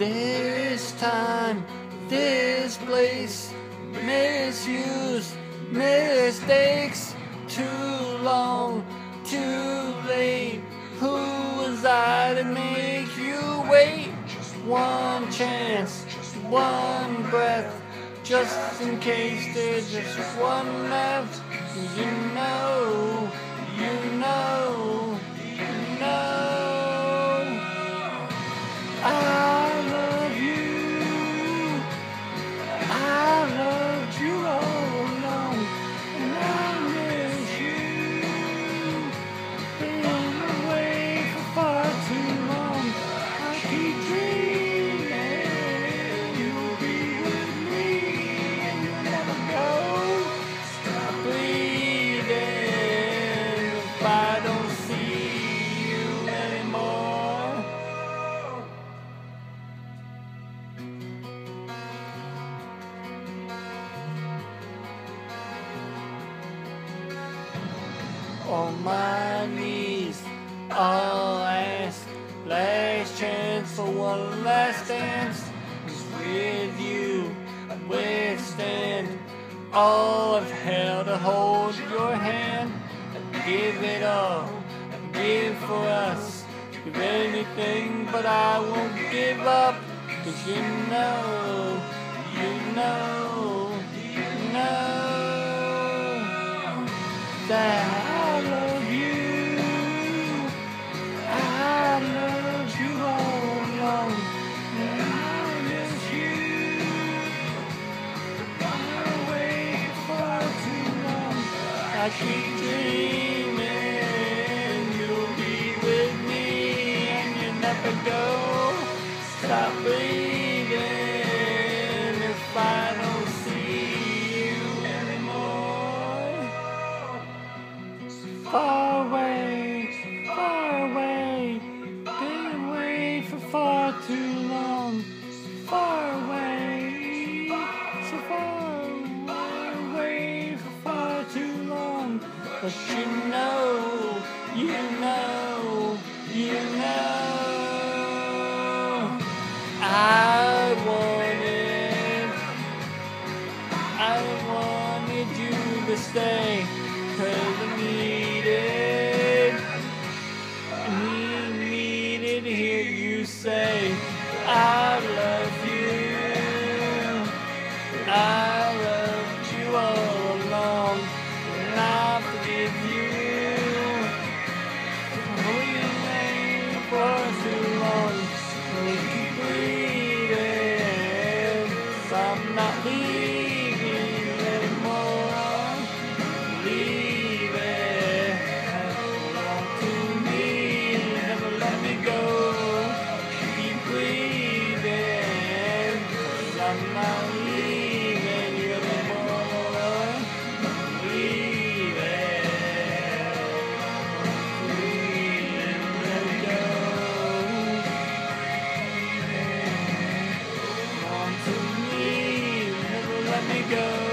This time, this place, misuse, mistakes, too long, too late. Who was I to make you wait? One chance, one breath, just in case there's just one left. You know, on my knees. I'll ask, last chance for one last dance is with you. I Withstand all of hell to hold your hand. Give it all, give for us. Give anything, but I won't give up. Cause you know, you know, you know that I keep dreaming you'll be with me and you never go. But you know, you know, you know. I wanted, I wanted you to stay, cause I needed, we needed to hear you say, I'm not leaving go.